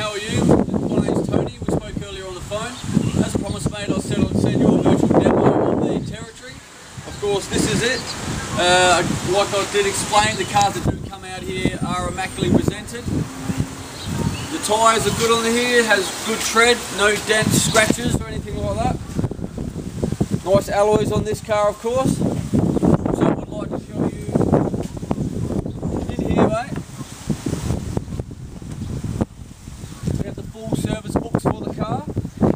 how are you? My name's Tony, we spoke earlier on the phone. As promised mate, I said I'd send you a virtual demo of the Territory. Of course, this is it. Uh, like I did explain, the cars that do come out here are immaculately presented. The tyres are good on here, has good tread, no dents, scratches or anything like that. Nice alloys on this car of course. So I would like to show you in here mate. We have the full service books for the car.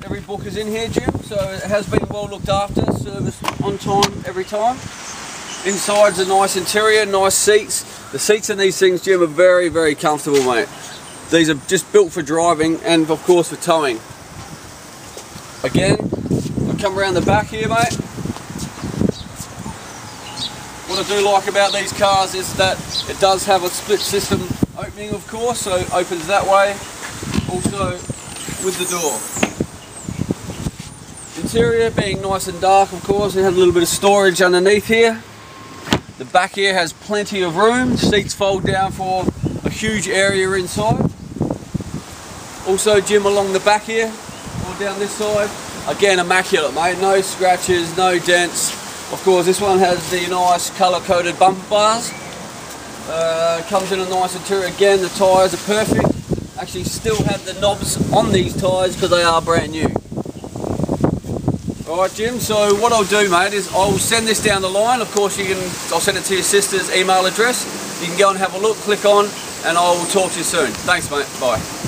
Every book is in here, Jim, so it has been well looked after, serviced on time every time. Inside's a nice interior, nice seats. The seats in these things, Jim, are very, very comfortable, mate. These are just built for driving and, of course, for towing. Again, I come around the back here, mate. What I do like about these cars is that it does have a split system opening, of course, so it opens that way. Also with the door. Interior being nice and dark, of course, it has a little bit of storage underneath here. The back here has plenty of room. Seats fold down for a huge area inside. Also, Jim along the back here, or down this side. Again, immaculate, mate. No scratches, no dents. Of course, this one has the nice colour-coded bumper bars. Uh, comes in a nice interior. Again, the tyres are perfect. Actually, still have the knobs on these tyres because they are brand new. Alright Jim, so what I'll do mate is I'll send this down the line. Of course you can, I'll send it to your sister's email address. You can go and have a look, click on, and I'll talk to you soon. Thanks mate, bye.